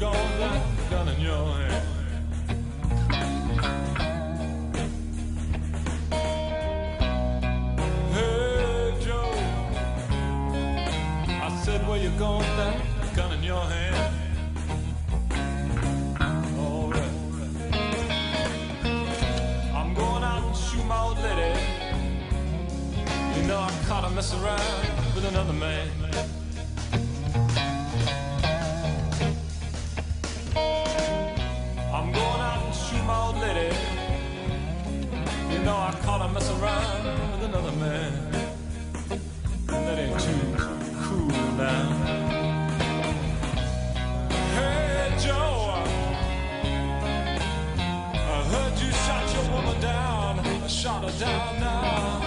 your hand. Hey, Joe. I said, where you going with that gun in your hand? All right. I'm going out and shoot my old lady. You know I caught her messing around with another man. I caught her messing around with another man. And that ain't too cool now. Hey Joe, I heard you shot your woman down. I shot her down now.